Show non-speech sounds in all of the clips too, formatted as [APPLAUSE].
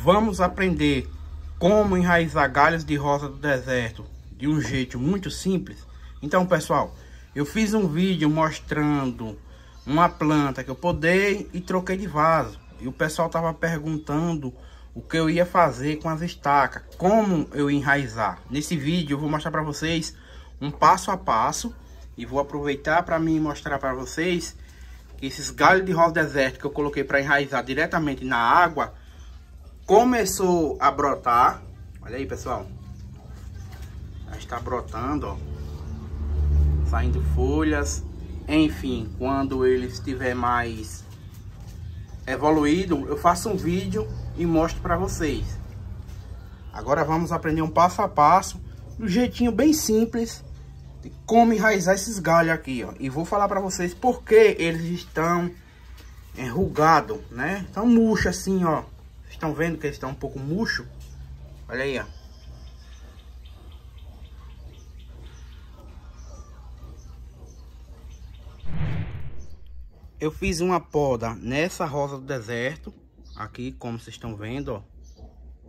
Vamos aprender como enraizar galhos de rosa do deserto de um jeito muito simples. Então, pessoal, eu fiz um vídeo mostrando uma planta que eu podei e troquei de vaso. E o pessoal tava perguntando o que eu ia fazer com as estacas, como eu enraizar. Nesse vídeo eu vou mostrar para vocês um passo a passo e vou aproveitar para mim mostrar para vocês que esses galhos de rosa deserto que eu coloquei para enraizar diretamente na água começou a brotar. Olha aí, pessoal. Já está brotando, ó. Saindo folhas. Enfim, quando ele estiver mais evoluído, eu faço um vídeo e mostro para vocês. Agora vamos aprender um passo a passo, do jeitinho bem simples de como enraizar esses galhos aqui, ó. E vou falar para vocês por que eles estão enrugados, né? Estão murchos assim, ó. Estão vendo que eles estão um pouco murcho? Olha aí, ó. Eu fiz uma poda nessa rosa do deserto. Aqui, como vocês estão vendo, ó.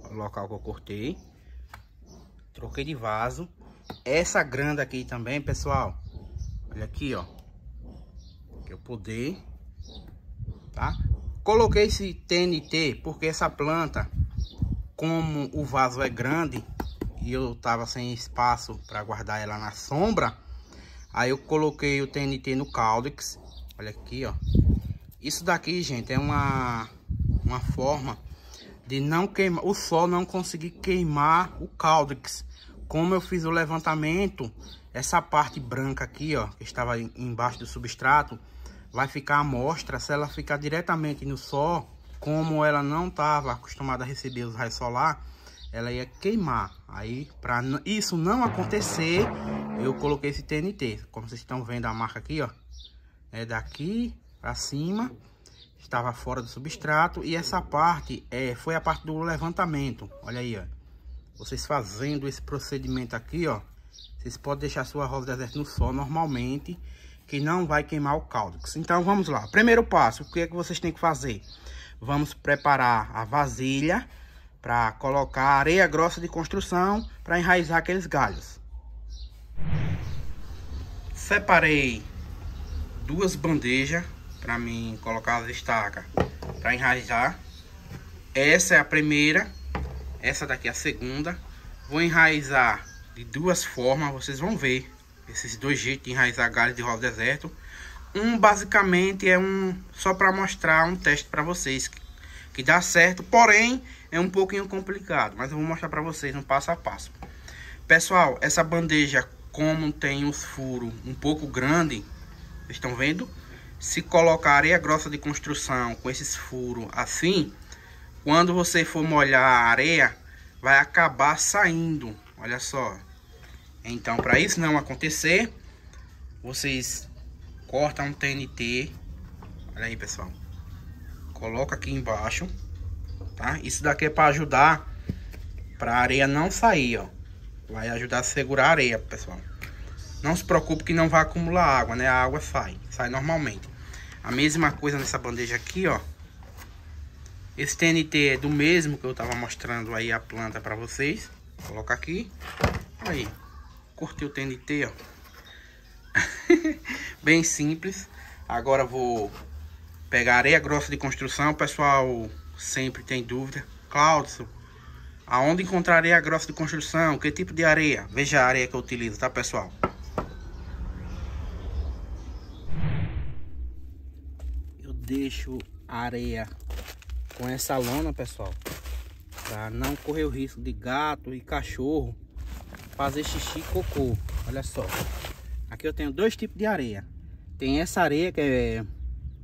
O local que eu cortei. Troquei de vaso. Essa grande aqui também, pessoal. Olha aqui, ó. Que eu podei. Tá? Coloquei esse TNT porque essa planta, como o vaso é grande e eu tava sem espaço para guardar ela na sombra, aí eu coloquei o TNT no Caldex Olha aqui, ó. Isso daqui, gente, é uma, uma forma de não queimar, o sol não conseguir queimar o caldex. Como eu fiz o levantamento, essa parte branca aqui, ó, que estava embaixo do substrato, vai ficar à mostra. Se ela ficar diretamente no sol, como ela não estava acostumada a receber os raios solar, ela ia queimar. Aí, para isso não acontecer, eu coloquei esse TNT. Como vocês estão vendo a marca aqui, ó é daqui para cima, estava fora do substrato e essa parte é, foi a parte do levantamento. Olha aí, ó. Vocês fazendo esse procedimento aqui, ó, vocês podem deixar sua rosa deserta no sol normalmente, que não vai queimar o cáldex. Então vamos lá. Primeiro passo, o que é que vocês têm que fazer? Vamos preparar a vasilha para colocar areia grossa de construção para enraizar aqueles galhos. Separei duas bandejas para mim colocar as estacas para enraizar. Essa é a primeira, essa daqui é a segunda. Vou enraizar de duas formas, vocês vão ver esses dois jeitos de enraizar galhos de rosa deserto. Um basicamente é um só para mostrar um teste para vocês que, que dá certo, porém é um pouquinho complicado, mas eu vou mostrar para vocês um passo a passo. Pessoal, essa bandeja como tem os furos um pouco grande, estão vendo? Se colocar areia grossa de construção com esses furos assim, quando você for molhar a areia, vai acabar saindo. Olha só. Então, para isso não acontecer, vocês cortam um TNT. Olha aí, pessoal. Coloca aqui embaixo, tá? Isso daqui é para ajudar para a areia não sair, ó. Vai ajudar a segurar a areia, pessoal. Não se preocupe que não vai acumular água, né? A água sai, sai normalmente. A mesma coisa nessa bandeja aqui, ó. Esse TNT é do mesmo que eu tava mostrando aí a planta para vocês. Coloca aqui. Aí, curti o TNT, ó. [LAUGHS] Bem simples. Agora vou pegar areia grossa de construção. O pessoal sempre tem dúvida. Cláudio, aonde encontrar areia grossa de construção? Que tipo de areia? Veja a areia que eu utilizo, tá, pessoal? deixo a areia com essa lona, pessoal, para não correr o risco de gato e cachorro fazer xixi e cocô. Olha só. Aqui eu tenho dois tipos de areia. Tem essa areia que é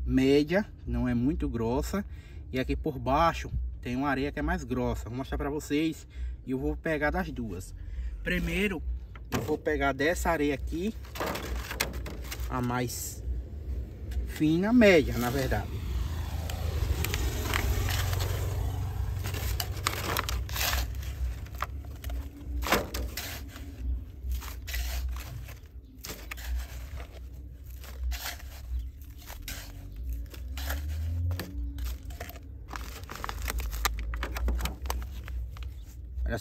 média, não é muito grossa, e aqui por baixo tem uma areia que é mais grossa. Vou mostrar para vocês e eu vou pegar das duas. Primeiro, eu vou pegar dessa areia aqui, a mais fina, média, na verdade.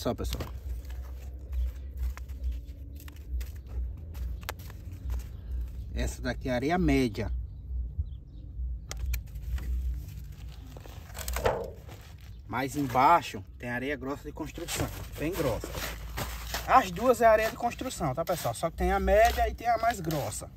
Só, pessoal. Essa daqui é areia média. Mais embaixo tem areia grossa de construção, bem grossa. As duas é areia de construção, tá pessoal? Só que tem a média e tem a mais grossa.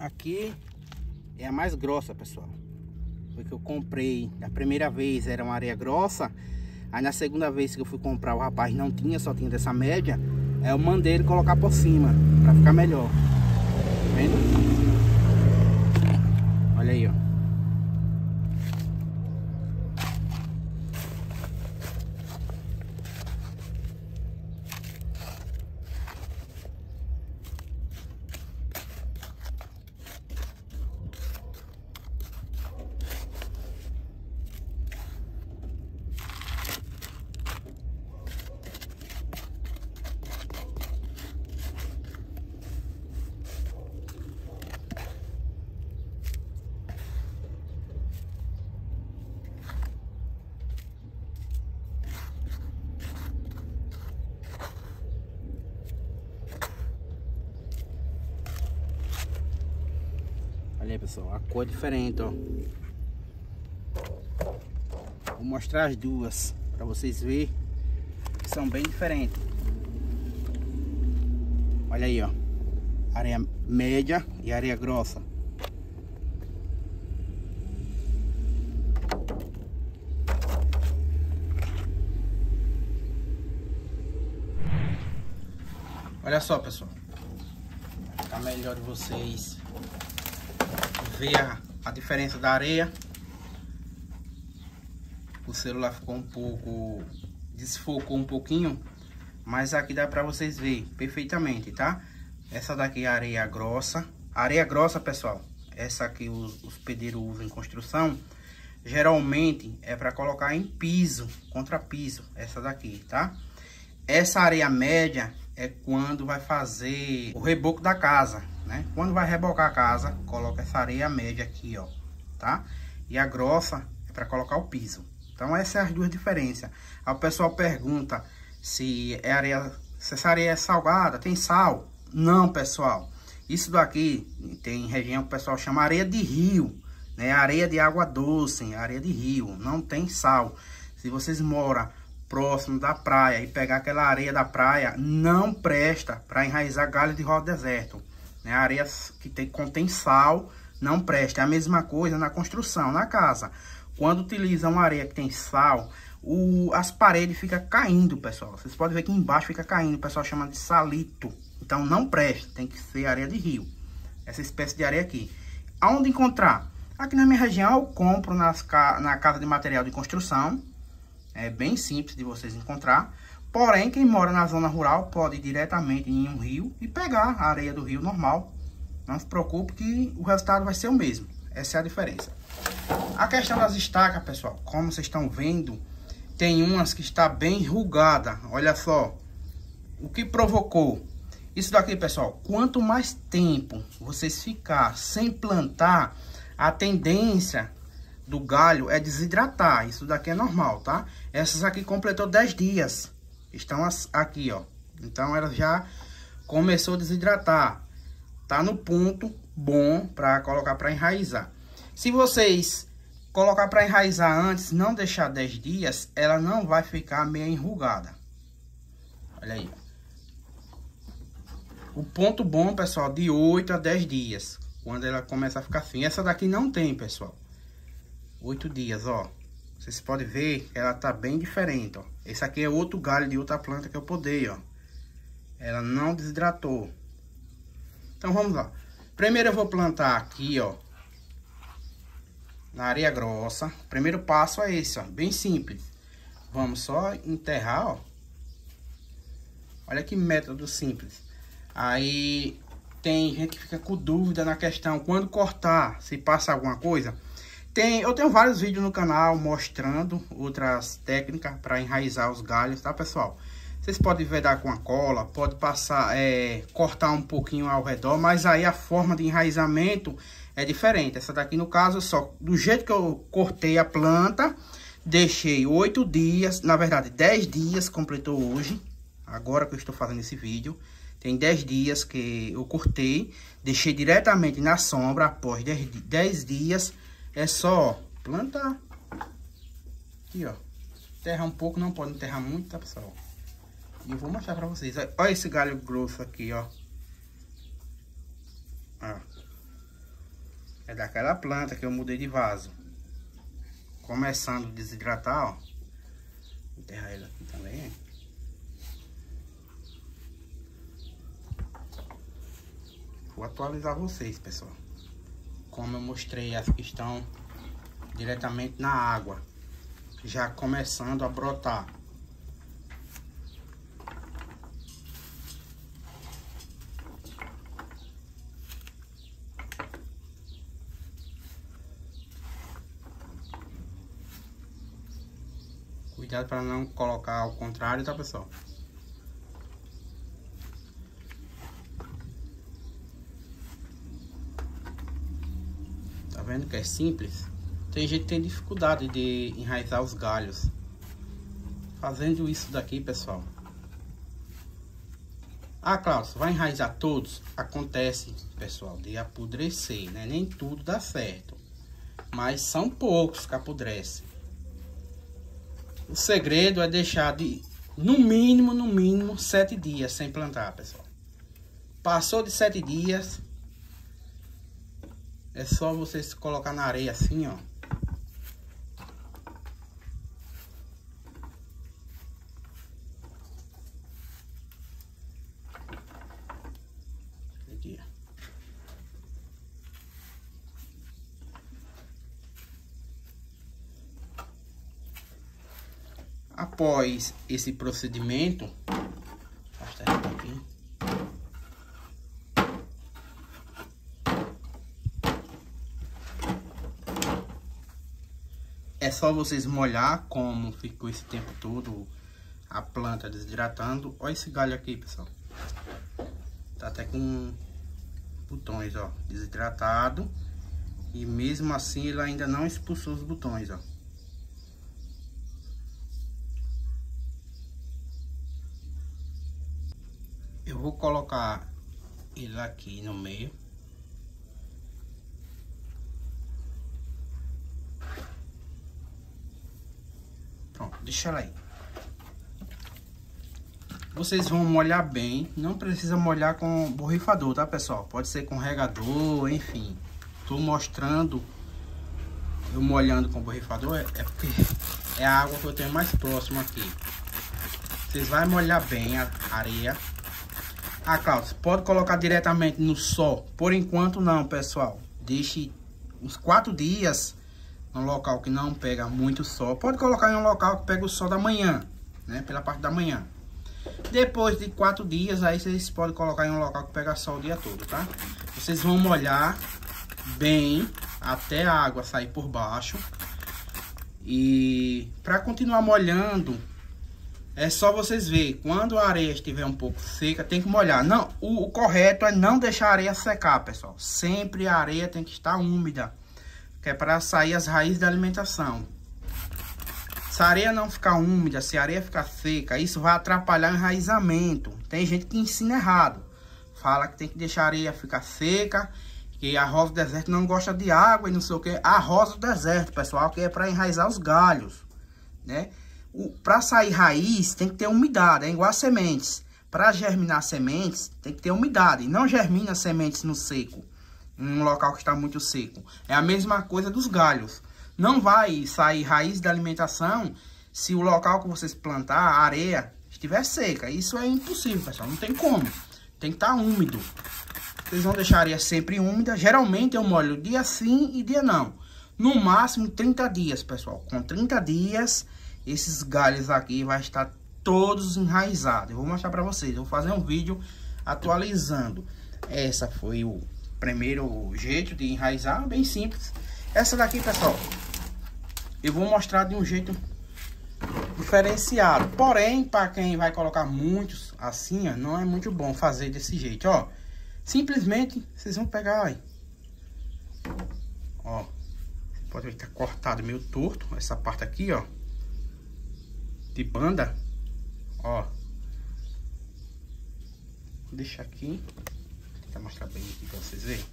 Aqui é a mais grossa, pessoal. Porque eu comprei, a primeira vez era uma areia grossa. Aí na segunda vez que eu fui comprar, o rapaz não tinha, só tinha dessa média. Aí eu mandei ele colocar por cima, pra ficar melhor. Tá vendo? Olha aí, ó. Olha aí, pessoal, a cor é diferente, ó. Vou mostrar as duas para vocês verem que são bem diferentes. Olha aí, ó. Areia média e areia grossa. Olha só, pessoal. Tá melhor de vocês ver a, a diferença da areia. O celular ficou um pouco... Desfocou um pouquinho. Mas aqui dá pra vocês verem perfeitamente, tá? Essa daqui é areia grossa. Areia grossa, pessoal. Essa aqui os, os pedreiros usam em construção. Geralmente é para colocar em piso, contra piso. Essa daqui, tá? Essa areia média é quando vai fazer o reboco da casa né? Quando vai rebocar a casa, coloca essa areia média aqui, ó, tá? E a grossa é para colocar o piso. Então, essas são as duas diferenças. Aí o pessoal pergunta se é areia, se essa areia é salgada, tem sal? Não, pessoal. Isso daqui tem região que o pessoal chama areia de rio, né? Areia de água doce, areia de rio, não tem sal. Se vocês moram próximo da praia e pegar aquela areia da praia, não presta para enraizar galho de roda deserto. Né? Areia que tem, contém sal não presta. É a mesma coisa na construção, na casa. Quando utiliza uma areia que tem sal, o, as paredes ficam caindo, pessoal. Vocês podem ver que embaixo fica caindo. O pessoal chama de salito. Então não presta, tem que ser areia de rio. Essa espécie de areia aqui. Aonde encontrar? Aqui na minha região eu compro nas, na casa de material de construção. É bem simples de vocês encontrar. Porém, quem mora na zona rural pode ir diretamente em um rio e pegar a areia do rio normal. Não se preocupe que o resultado vai ser o mesmo. Essa é a diferença. A questão das estacas, pessoal, como vocês estão vendo, tem umas que está bem rugada. Olha só, o que provocou? Isso daqui, pessoal, quanto mais tempo vocês ficar sem plantar, a tendência do galho é desidratar. Isso daqui é normal, tá? Essas aqui completou 10 dias estão aqui, ó. Então ela já começou a desidratar. Tá no ponto bom para colocar para enraizar. Se vocês colocar para enraizar antes, não deixar 10 dias, ela não vai ficar meio enrugada. Olha aí. O ponto bom, pessoal, de 8 a 10 dias. Quando ela começa a ficar assim. Essa daqui não tem, pessoal. 8 dias, ó. Vocês podem ver ela tá bem diferente, ó. Esse aqui é outro galho de outra planta que eu podei, ó. Ela não desidratou. Então vamos lá. Primeiro eu vou plantar aqui, ó. Na areia grossa. O primeiro passo é esse, ó. Bem simples. Vamos só enterrar, ó. Olha que método simples. Aí tem gente que fica com dúvida na questão quando cortar, se passa alguma coisa. Tem, eu tenho vários vídeos no canal mostrando outras técnicas para enraizar os galhos, tá pessoal? Vocês podem vedar com a cola, pode passar, é, cortar um pouquinho ao redor, mas aí a forma de enraizamento é diferente. Essa daqui no caso só, do jeito que eu cortei a planta, deixei oito dias, na verdade 10 dias, completou hoje, agora que eu estou fazendo esse vídeo. Tem 10 dias que eu cortei, deixei diretamente na sombra, após 10 dias, é só plantar. Aqui, ó. Enterrar um pouco, não pode enterrar muito, tá, pessoal? E eu vou mostrar pra vocês. Olha esse galho grosso aqui, ó. ó. É daquela planta que eu mudei de vaso. Começando a desidratar, ó. Vou enterrar ele aqui também, Vou atualizar vocês, pessoal. Como eu mostrei as que estão diretamente na água. Já começando a brotar. Cuidado para não colocar ao contrário, tá pessoal? Vendo que é simples? Tem gente que tem dificuldade de enraizar os galhos. Fazendo isso daqui, pessoal. Ah, Cláudio, vai enraizar todos? Acontece, pessoal, de apodrecer, né? Nem tudo dá certo. Mas são poucos que apodrecem. O segredo é deixar de, no mínimo, no mínimo, sete dias sem plantar, pessoal. Passou de sete dias, é só você se colocar na areia assim, ó. Aqui. Após esse procedimento, É só vocês molhar como ficou esse tempo todo a planta desidratando. Olha esse galho aqui, pessoal. Tá até com botões, ó, desidratado. E mesmo assim ele ainda não expulsou os botões, ó. Eu vou colocar ele aqui no meio. Deixa ela aí. Vocês vão molhar bem, não precisa molhar com borrifador, tá pessoal? Pode ser com regador, enfim. Tô mostrando eu molhando com borrifador, é, é porque é a água que eu tenho mais próximo aqui. Vocês vão molhar bem a areia. Ah, Cláudio, pode colocar diretamente no sol. Por enquanto não, pessoal. Deixe uns quatro dias um local que não pega muito sol. Pode colocar em um local que pega o sol da manhã, né? Pela parte da manhã. Depois de quatro dias, aí vocês podem colocar em um local que pega sol o dia todo, tá? Vocês vão molhar bem até a água sair por baixo. E para continuar molhando, é só vocês ver quando a areia estiver um pouco seca, tem que molhar. Não, o, o correto é não deixar a areia secar, pessoal. Sempre a areia tem que estar úmida que é para sair as raízes da alimentação. Se a areia não ficar úmida, se a areia ficar seca, isso vai atrapalhar o enraizamento. Tem gente que ensina errado. Fala que tem que deixar a areia ficar seca, que a rosa do deserto não gosta de água e não sei o que. A rosa do deserto, pessoal, que é para enraizar os galhos, né? Para sair raiz, tem que ter umidade, é igual a sementes. Para germinar sementes, tem que ter umidade. Não germina sementes no seco um local que está muito seco. É a mesma coisa dos galhos. Não vai sair raiz da alimentação se o local que vocês plantar, a areia, estiver seca. Isso é impossível, pessoal. Não tem como. Tem que estar tá úmido. Vocês vão deixar a areia sempre úmida. Geralmente eu molho dia sim e dia não. No máximo 30 dias, pessoal. Com 30 dias, esses galhos aqui vai estar todos enraizados. Eu vou mostrar para vocês. Eu vou fazer um vídeo atualizando. Essa foi o primeiro jeito de enraizar, bem simples. Essa daqui, pessoal, eu vou mostrar de um jeito diferenciado. Porém, para quem vai colocar muitos assim, ó, não é muito bom fazer desse jeito, ó. Simplesmente, vocês vão pegar, aí. Ó, pode ver que tá cortado meio torto, essa parte aqui, ó. De banda, ó. Vou deixar aqui. Vou mostrar bem aqui pra vocês verem.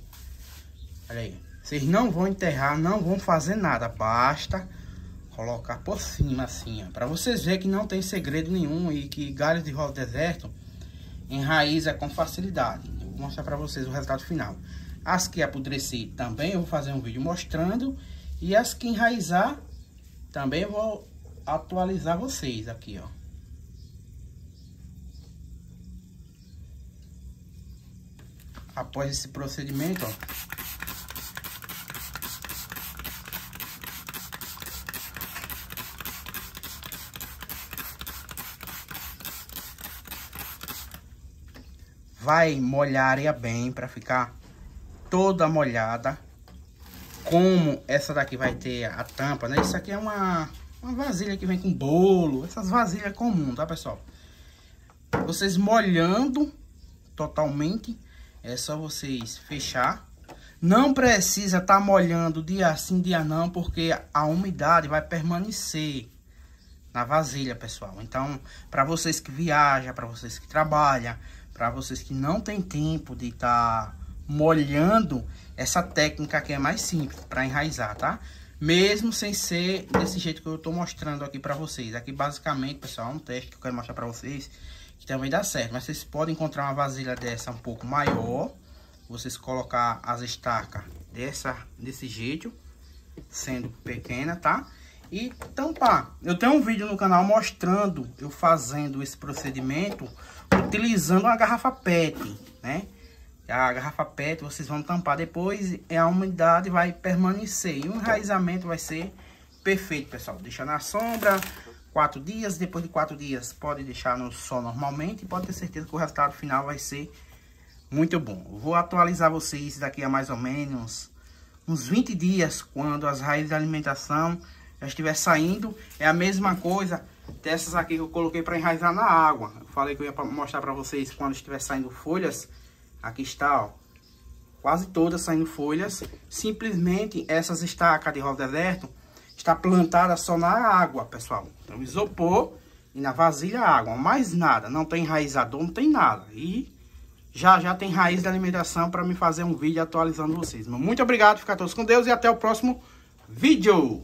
Olha aí. Vocês não vão enterrar, não vão fazer nada. Basta colocar por cima assim, ó. Pra vocês verem que não tem segredo nenhum e que galhos de rosa deserto enraiza com facilidade. Eu vou mostrar pra vocês o resultado final. As que apodrecer também eu vou fazer um vídeo mostrando. E as que enraizar também eu vou atualizar vocês aqui, ó. Após esse procedimento, ó, vai molhar bem para ficar toda molhada. Como essa daqui vai ter a tampa, né? Isso aqui é uma, uma vasilha que vem com bolo, essas vasilhas comuns, tá, pessoal? Vocês molhando totalmente é só vocês fechar. Não precisa estar tá molhando dia sim, dia não, porque a umidade vai permanecer na vasilha, pessoal. Então, para vocês que viajam, para vocês que trabalham, para vocês que não tem tempo de estar tá molhando, essa técnica aqui é mais simples para enraizar, tá? Mesmo sem ser desse jeito que eu estou mostrando aqui para vocês. Aqui, basicamente, pessoal, é um teste que eu quero mostrar para vocês que também dá certo. Mas vocês podem encontrar uma vasilha dessa um pouco maior. Vocês colocar as estacas dessa, desse jeito, sendo pequena, tá? E tampar. Eu tenho um vídeo no canal mostrando eu fazendo esse procedimento utilizando uma garrafa PET, né? A garrafa PET vocês vão tampar depois e a umidade vai permanecer. E o enraizamento vai ser perfeito, pessoal. Deixa na sombra, quatro dias. Depois de quatro dias, pode deixar no sol normalmente. Pode ter certeza que o resultado final vai ser muito bom. Vou atualizar vocês daqui a mais ou menos uns 20 dias, quando as raízes de alimentação já estiver saindo. É a mesma coisa dessas aqui que eu coloquei para enraizar na água. Eu falei que eu ia mostrar para vocês quando estiver saindo folhas. Aqui está, ó. Quase todas saindo folhas. Simplesmente essas estacas de rosa deserto está plantada só na água, pessoal. Então, isopor e na vasilha água, mais nada. Não tem enraizador, não tem nada. E já já tem raiz de alimentação para me fazer um vídeo atualizando vocês. Muito obrigado, ficar todos com Deus e até o próximo vídeo.